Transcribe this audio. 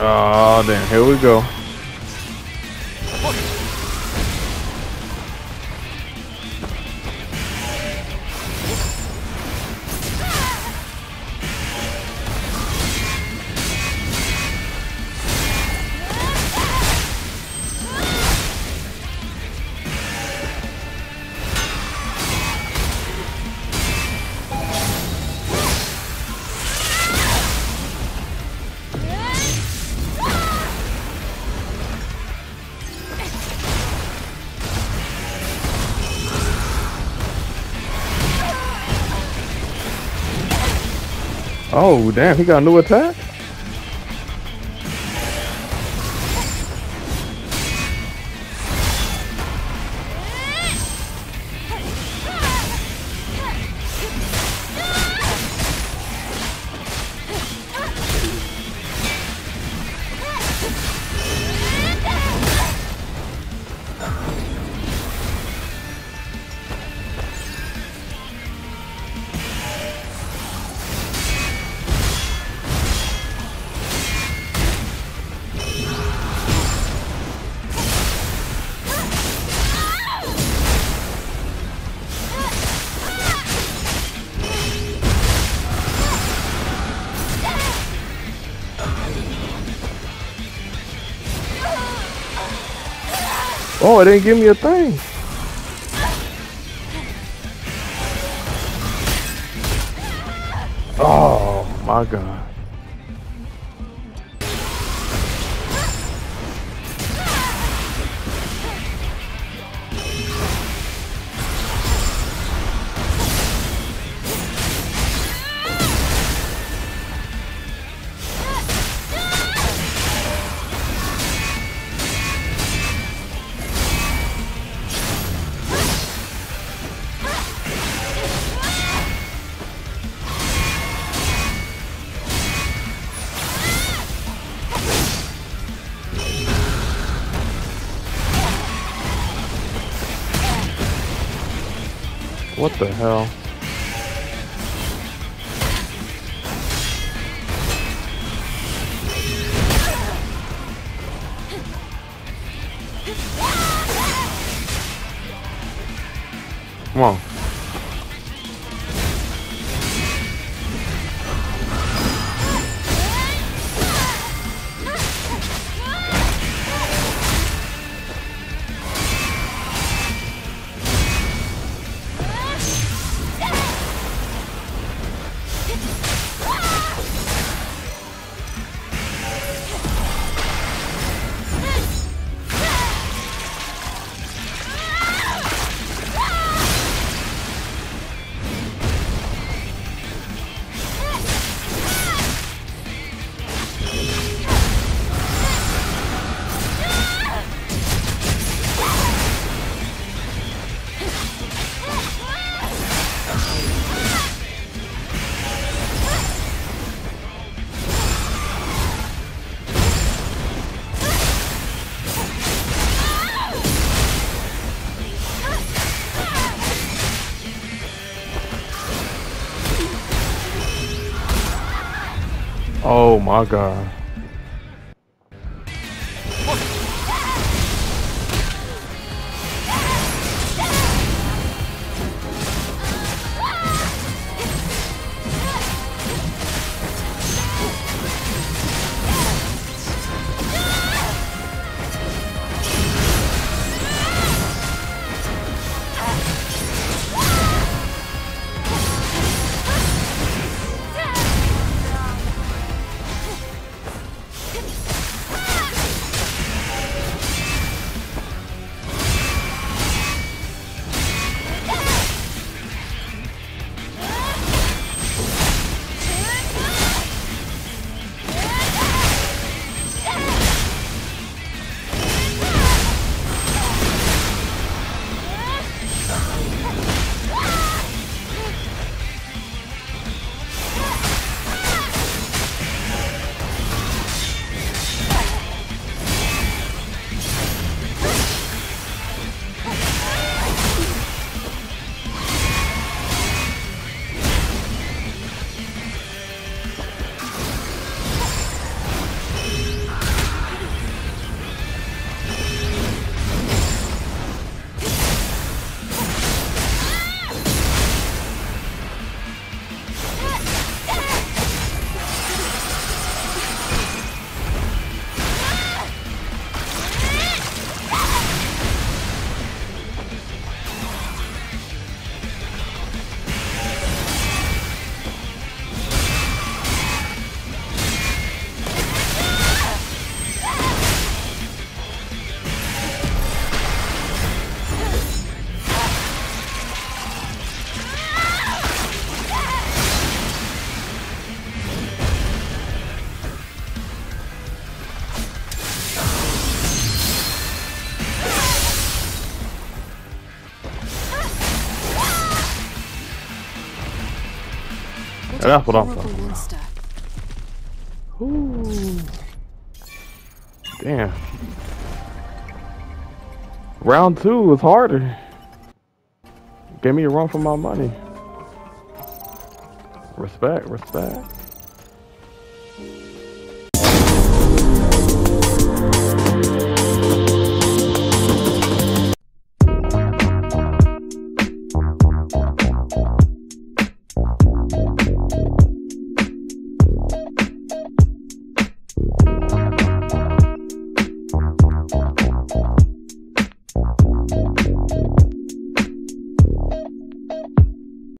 Ah, oh, damn. Here we go. Oh, damn. He got a new attack? Oh, it didn't give me a thing. Oh my god. What the hell? Come on. Oh my god. Such Yeah, a that's what I'm talking about. Ooh. Damn. Round two was harder. Give me a run for my money. Respect, respect.